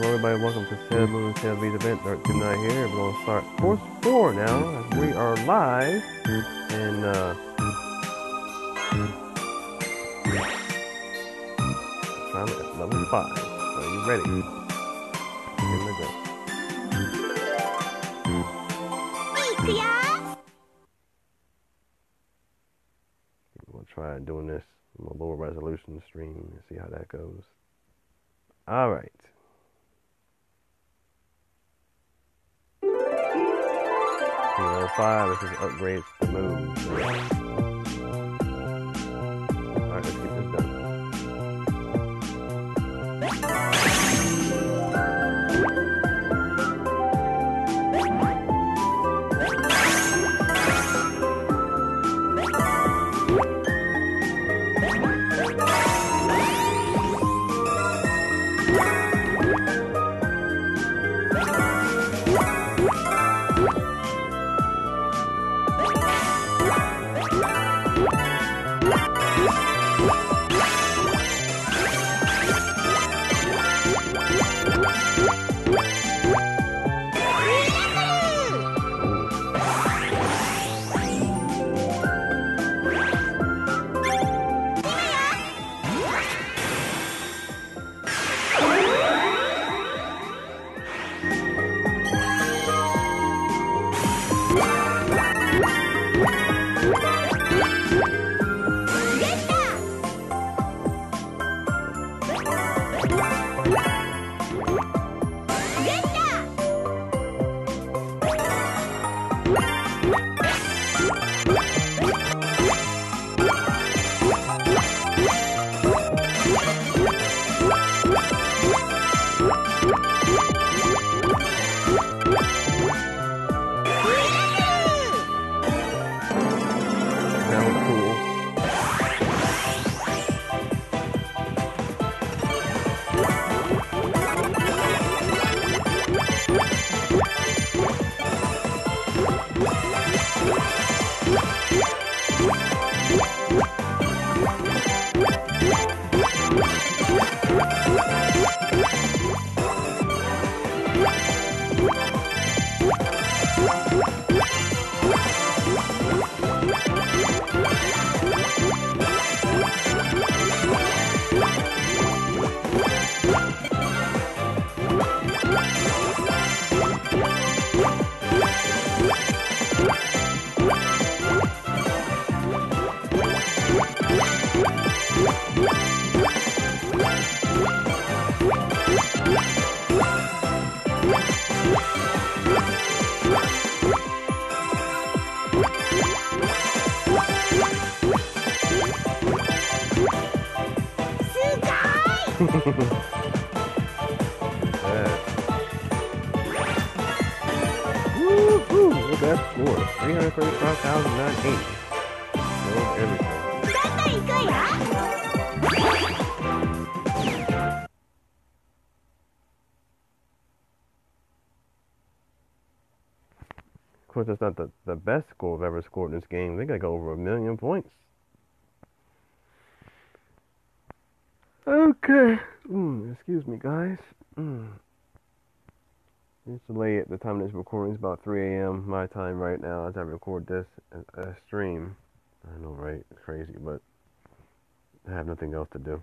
hello everybody, welcome to Sad Moon Sad Lead Event. Dark night here. We're going to start course 4 now. We are live. And, uh... Time at level 5. Are you ready? Here we go. I'm going to try doing this on a lower resolution stream and see how that goes. Alright. Level 5, this is upgrades to moves. Alright, let's get this Yeah. Of course, that's not the, the best score I've ever scored in this game. They gotta go over a million points. Okay. Mm, excuse me, guys. Mm. It's late at the time this recording. It's about 3 a.m. my time right now as I record this uh, stream. I know, right? It's crazy, but I have nothing else to do.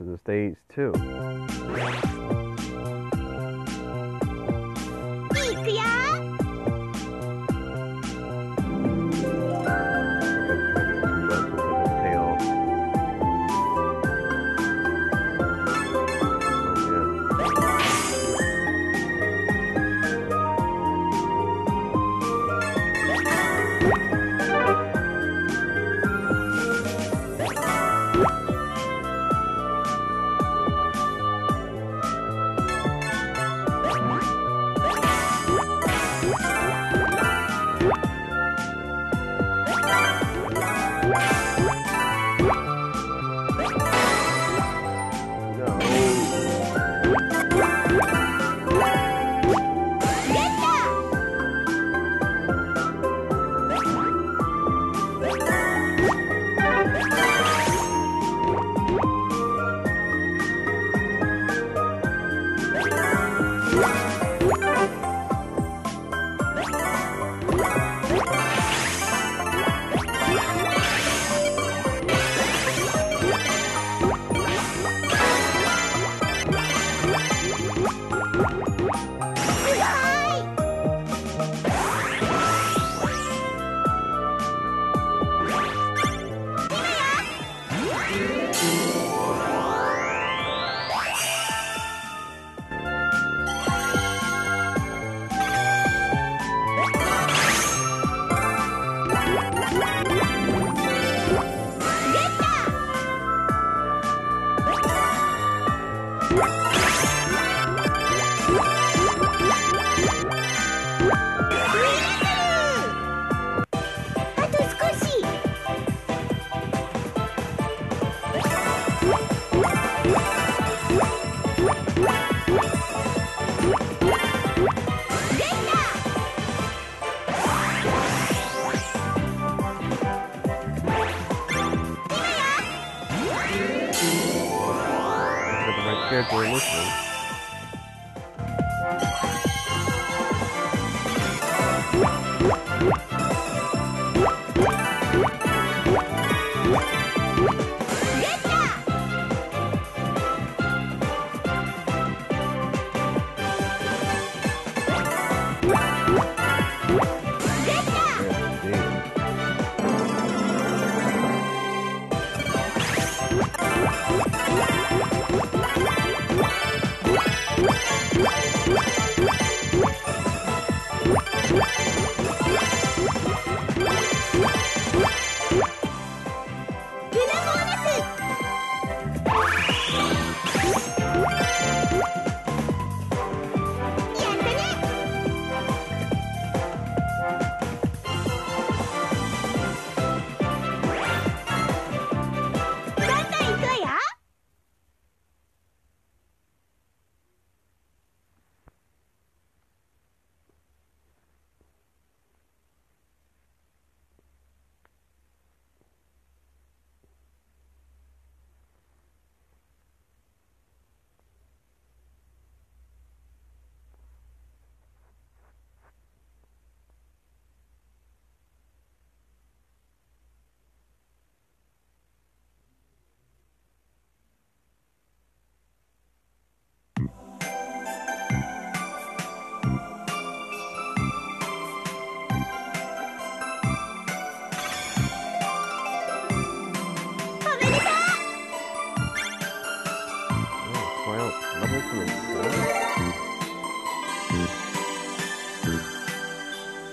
Man, this States a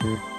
Probably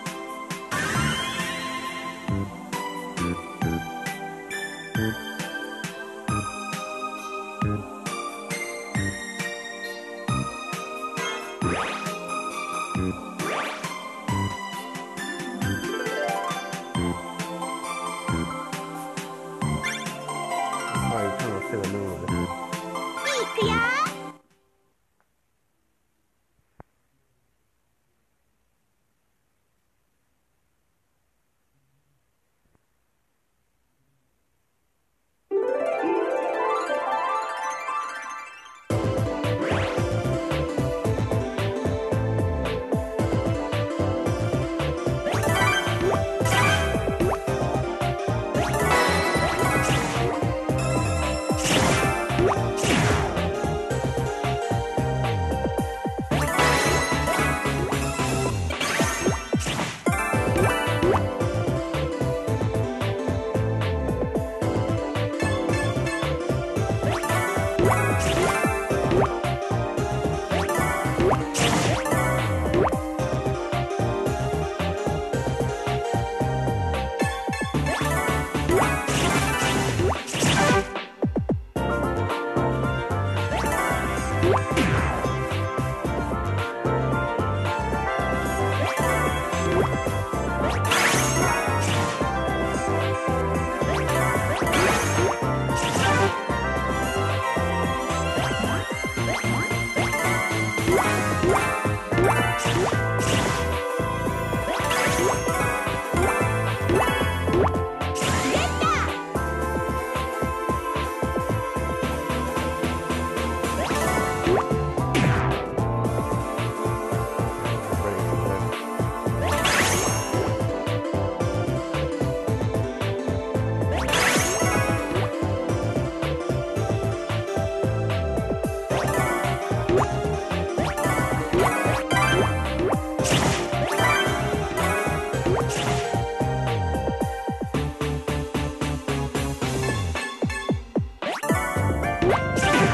Let's go.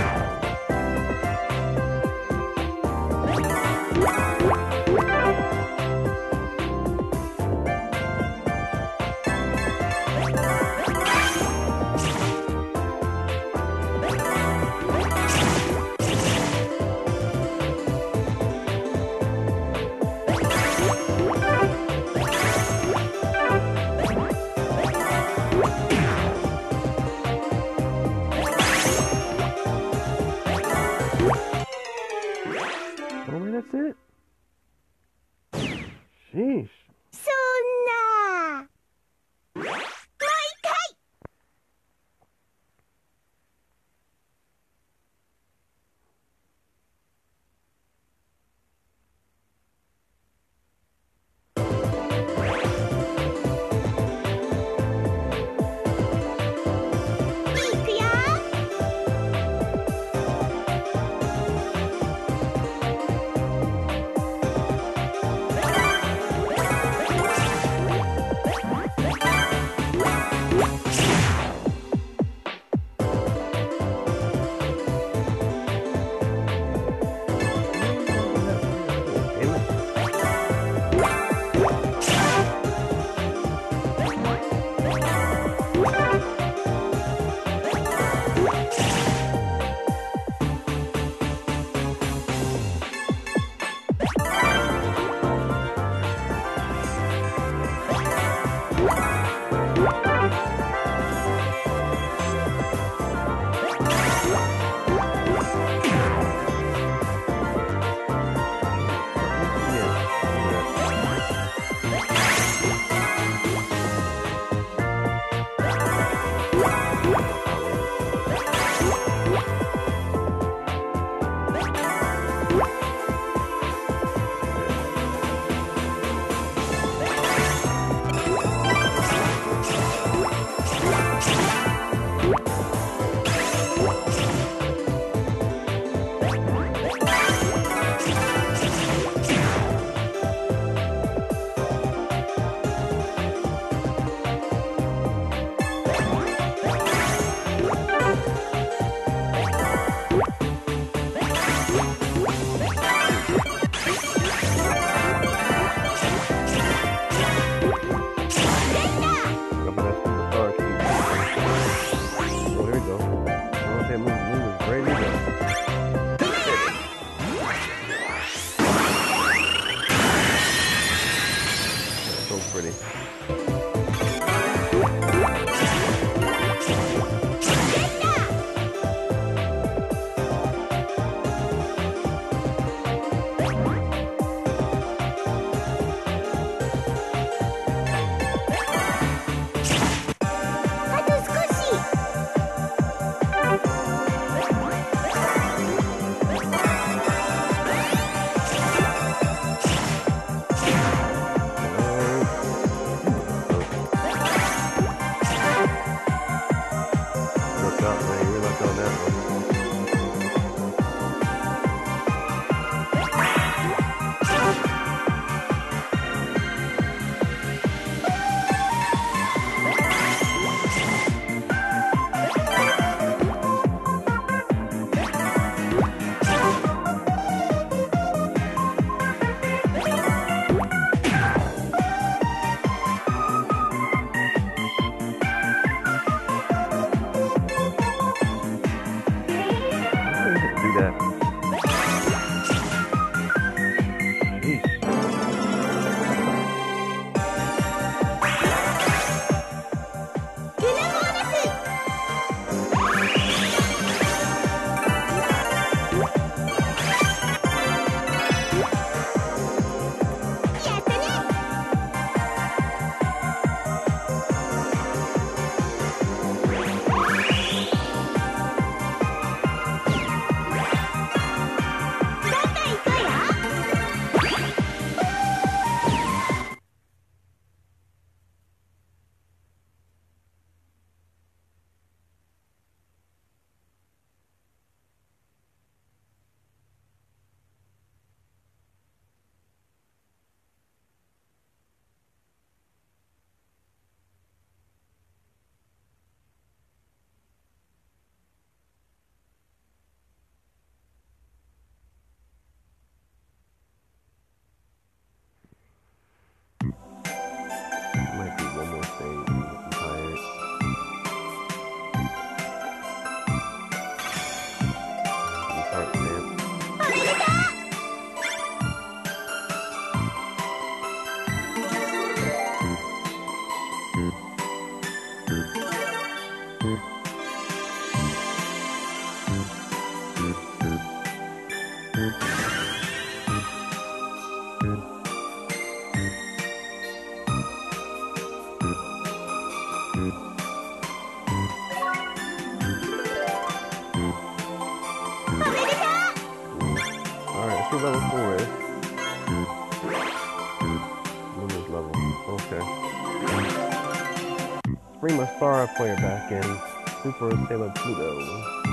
Player back in. Super Sailor Pluto.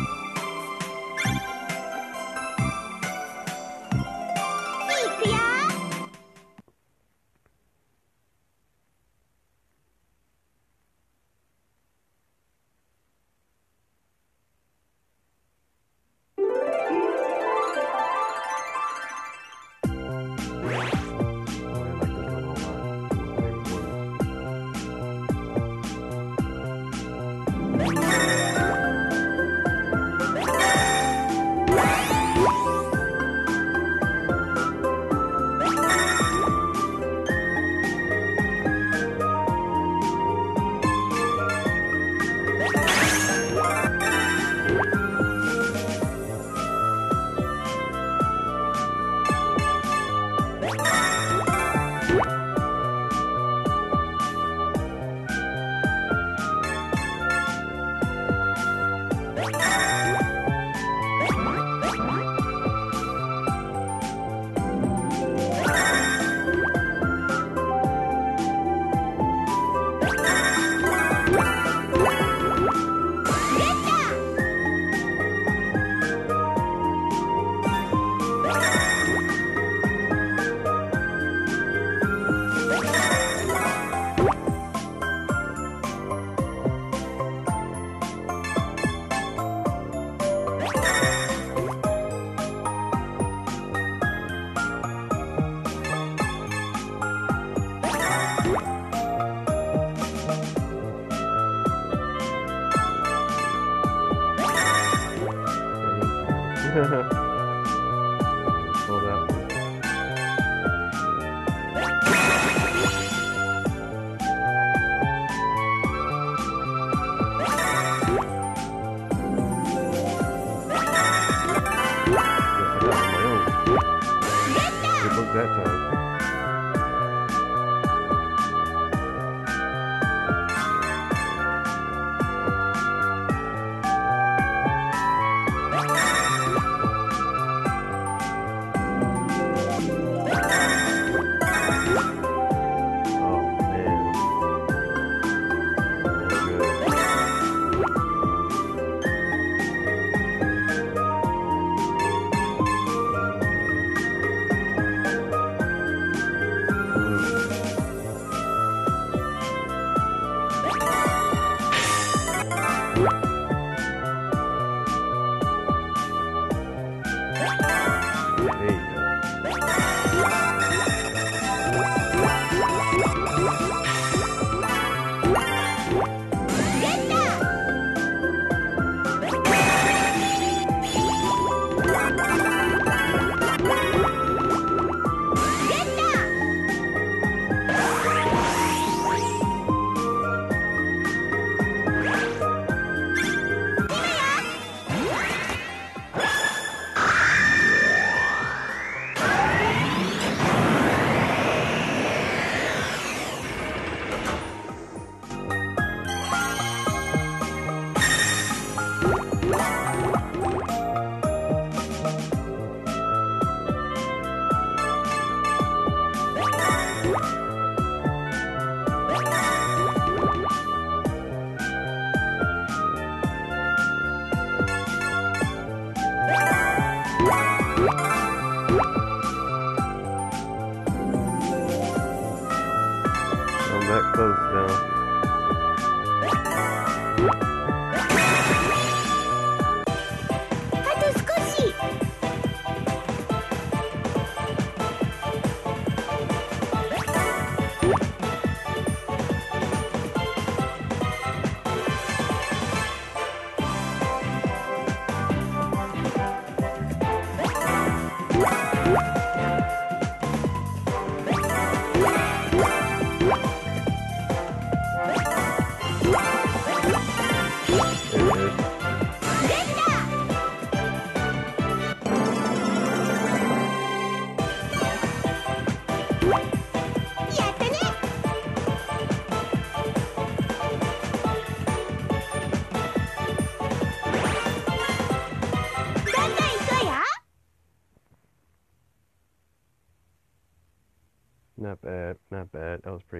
Wow. Okay.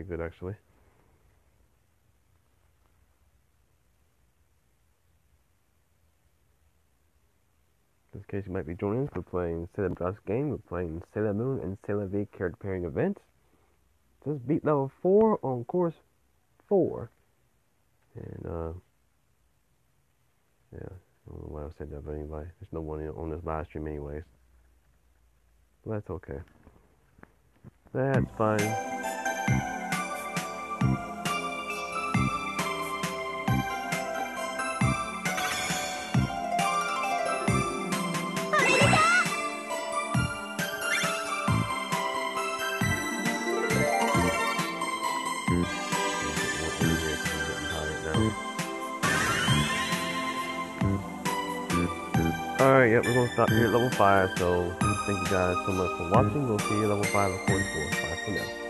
Pretty good actually. In case you might be joining us, we're playing Sailor Drops game. We're playing Sailor Moon and Sailor V character pairing event. Just beat level 4 on course 4. And, uh, yeah, I don't know why I said that, but anyway, there's no one on this live stream anyways. But that's okay. That's fine. Alright, yep, we're gonna stop here at level 5, so thank you guys so much for watching. We'll see you at level 5 or 44. Bye for now.